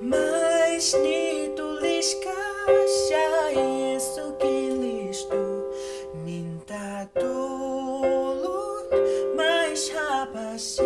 Mas ni tu lhes caixa isso que lhes tu Ninta tolo, mas rapaz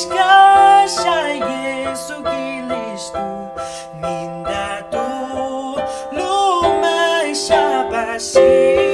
Keşke Yesu Kilistu Minda tu lumea xabaxi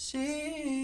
See